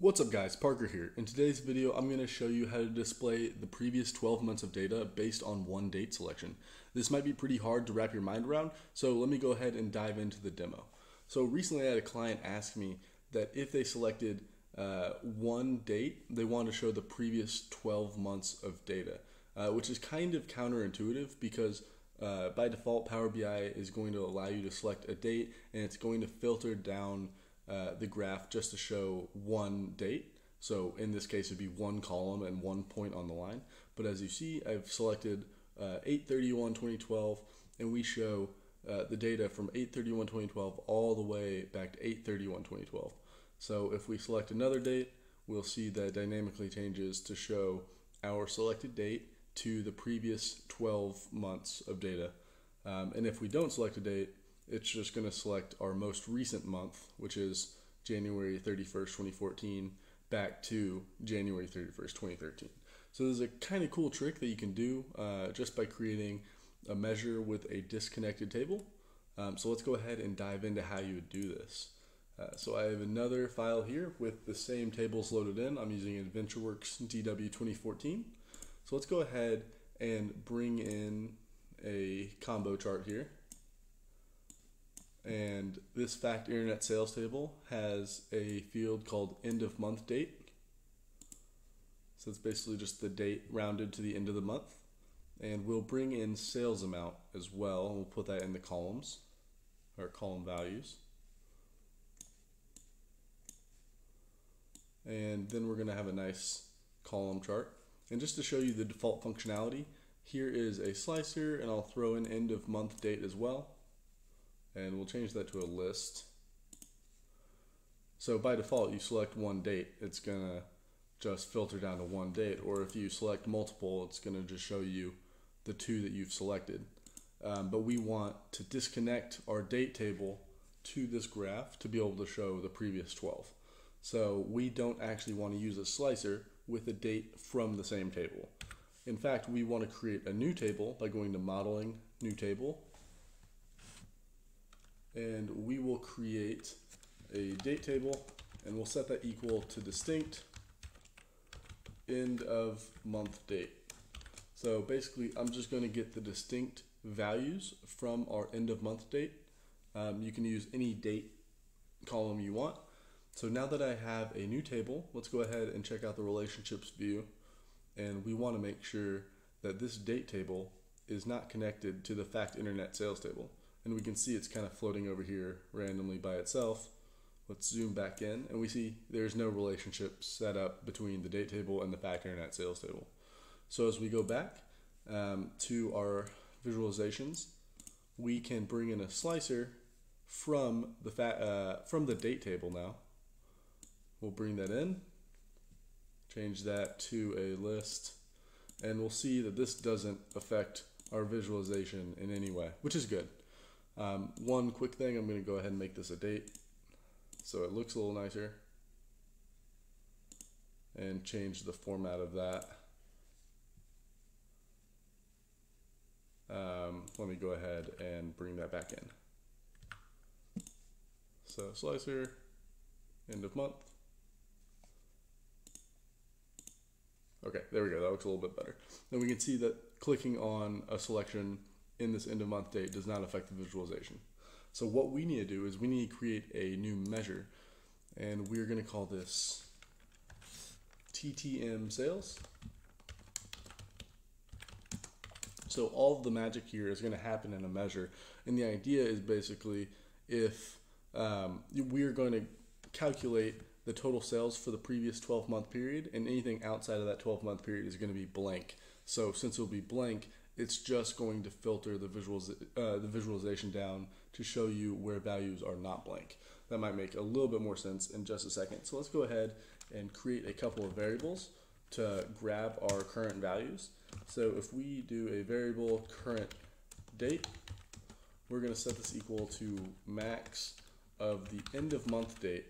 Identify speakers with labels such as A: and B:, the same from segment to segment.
A: What's up guys, Parker here. In today's video, I'm going to show you how to display the previous 12 months of data based on one date selection. This might be pretty hard to wrap your mind around, so let me go ahead and dive into the demo. So recently I had a client ask me that if they selected uh, one date, they want to show the previous 12 months of data, uh, which is kind of counterintuitive because uh, by default Power BI is going to allow you to select a date and it's going to filter down uh, the graph just to show one date. So in this case, it'd be one column and one point on the line. But as you see, I've selected uh, 831-2012, and we show uh, the data from 831-2012 all the way back to 831-2012. So if we select another date, we'll see that dynamically changes to show our selected date to the previous 12 months of data. Um, and if we don't select a date, it's just going to select our most recent month, which is January 31st, 2014, back to January 31st, 2013. So there's a kind of cool trick that you can do uh, just by creating a measure with a disconnected table. Um, so let's go ahead and dive into how you would do this. Uh, so I have another file here with the same tables loaded in. I'm using AdventureWorks DW 2014. So let's go ahead and bring in a combo chart here. And this fact internet sales table has a field called end of month date. So it's basically just the date rounded to the end of the month. And we'll bring in sales amount as well. We'll put that in the columns or column values. And then we're going to have a nice column chart. And just to show you the default functionality, here is a slicer and I'll throw in end of month date as well and we'll change that to a list. So by default, you select one date, it's gonna just filter down to one date, or if you select multiple, it's gonna just show you the two that you've selected. Um, but we want to disconnect our date table to this graph to be able to show the previous 12. So we don't actually want to use a slicer with a date from the same table. In fact, we want to create a new table by going to modeling, new table, and we will create a date table and we'll set that equal to distinct end of month date. So basically I'm just going to get the distinct values from our end of month date. Um, you can use any date column you want. So now that I have a new table, let's go ahead and check out the relationships view. And we want to make sure that this date table is not connected to the fact internet sales table and we can see it's kind of floating over here randomly by itself. Let's zoom back in and we see there's no relationship set up between the date table and the fact internet sales table. So as we go back um, to our visualizations, we can bring in a slicer from the fat, uh, from the date table now. We'll bring that in, change that to a list, and we'll see that this doesn't affect our visualization in any way, which is good. Um, one quick thing, I'm going to go ahead and make this a date so it looks a little nicer and change the format of that. Um, let me go ahead and bring that back in. So slicer, end of month. Okay, there we go. That looks a little bit better. Then we can see that clicking on a selection in this end of month date does not affect the visualization. So what we need to do is we need to create a new measure and we're going to call this TTM sales. So all of the magic here is going to happen in a measure. And the idea is basically if um, we're going to calculate the total sales for the previous 12 month period and anything outside of that 12 month period is going to be blank. So since it'll be blank, it's just going to filter the visuals uh, the visualization down to show you where values are not blank. That might make a little bit more sense in just a second. So let's go ahead and create a couple of variables to grab our current values. So if we do a variable current date, we're going to set this equal to max of the end of month date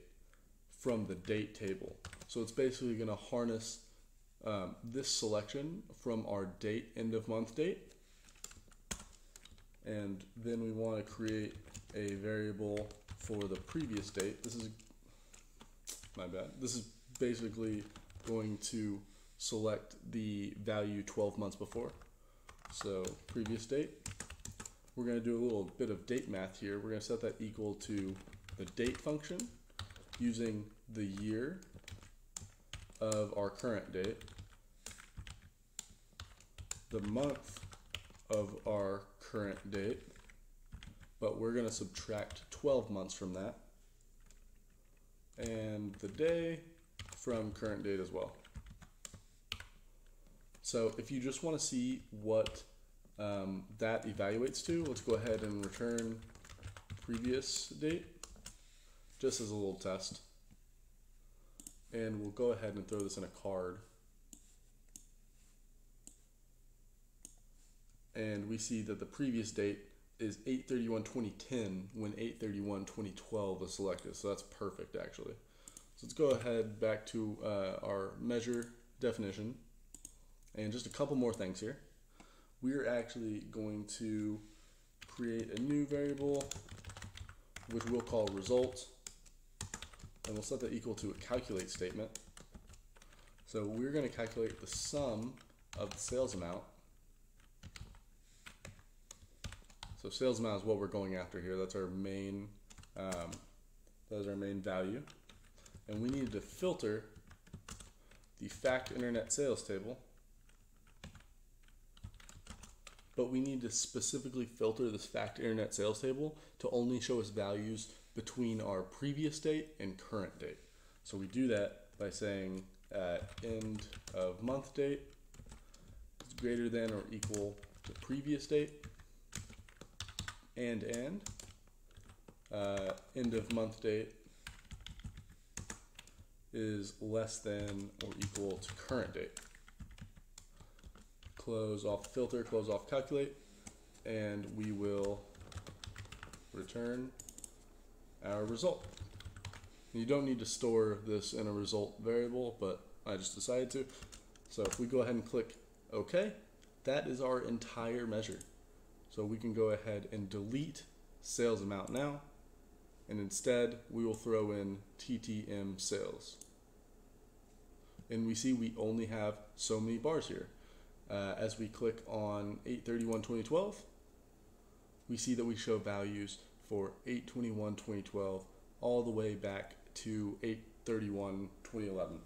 A: from the date table. So it's basically going to harness um, this selection from our date end of month date. And then we want to create a variable for the previous date. This is, my bad, this is basically going to select the value 12 months before. So previous date. We're going to do a little bit of date math here. We're going to set that equal to the date function using the year of our current date, the month of our current date, but we're going to subtract 12 months from that, and the day from current date as well. So if you just want to see what um, that evaluates to, let's go ahead and return previous date just as a little test. And we'll go ahead and throw this in a card. And we see that the previous date is 831-2010 when 831-2012 is selected. So that's perfect actually. So let's go ahead back to uh, our measure definition and just a couple more things here. We're actually going to create a new variable which we'll call result and we'll set that equal to a calculate statement. So we're going to calculate the sum of the sales amount. So sales amount is what we're going after here. That's our main, um, that is our main value. And we need to filter the fact internet sales table. But we need to specifically filter this fact internet sales table to only show us values between our previous date and current date. So we do that by saying at end of month date is greater than or equal to previous date and end uh, end of month date is less than or equal to current date. Close off filter, close off calculate, and we will return our result. You don't need to store this in a result variable, but I just decided to. So if we go ahead and click OK, that is our entire measure. So we can go ahead and delete sales amount now, and instead we will throw in TTM sales. And we see we only have so many bars here. Uh, as we click on 831-2012, we see that we show values for 821 2012 all the way back to 831 2011.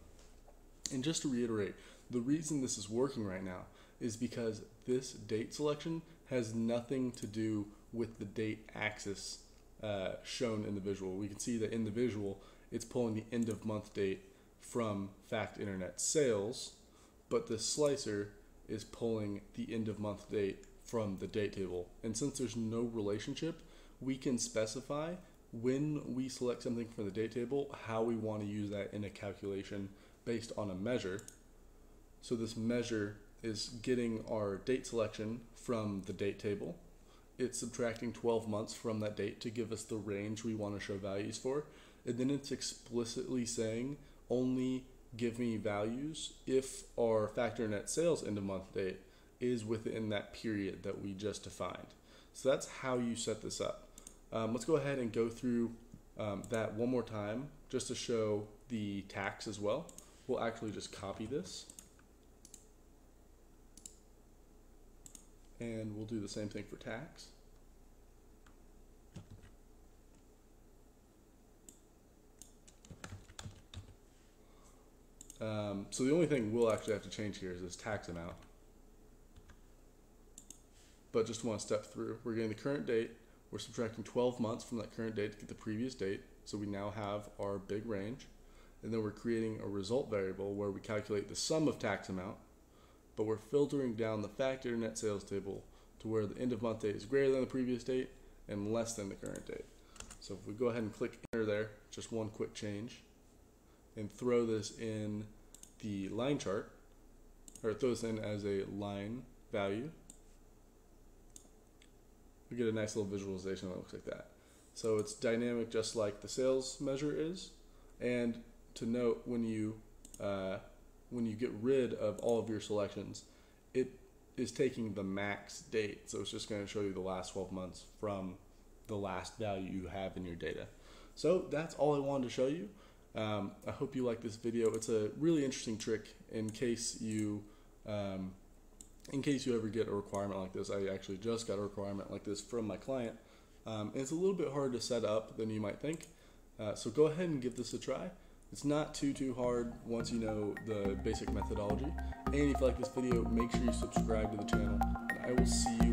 A: And just to reiterate, the reason this is working right now is because this date selection has nothing to do with the date axis uh, shown in the visual. We can see that in the visual, it's pulling the end of month date from Fact Internet sales, but the slicer is pulling the end of month date from the date table. And since there's no relationship, we can specify when we select something from the date table, how we want to use that in a calculation based on a measure. So this measure is getting our date selection from the date table. It's subtracting 12 months from that date to give us the range we want to show values for. And then it's explicitly saying only give me values if our fact internet sales end of month date is within that period that we just defined. So that's how you set this up. Um, let's go ahead and go through um, that one more time just to show the tax as well. We'll actually just copy this. And we'll do the same thing for tax. Um, so the only thing we'll actually have to change here is this tax amount. But just one step through. We're getting the current date, we're subtracting 12 months from that current date to get the previous date. So we now have our big range. And then we're creating a result variable where we calculate the sum of tax amount, but we're filtering down the fact internet sales table to where the end of month date is greater than the previous date and less than the current date. So if we go ahead and click enter there, just one quick change, and throw this in the line chart, or throw this in as a line value, we get a nice little visualization that looks like that. So it's dynamic just like the sales measure is. And to note, when you uh, when you get rid of all of your selections, it is taking the max date. So it's just going to show you the last 12 months from the last value you have in your data. So that's all I wanted to show you. Um, I hope you like this video. It's a really interesting trick in case you um, in case you ever get a requirement like this. I actually just got a requirement like this from my client. Um, it's a little bit harder to set up than you might think. Uh, so go ahead and give this a try. It's not too, too hard once you know the basic methodology. And if you like this video, make sure you subscribe to the channel. And I will see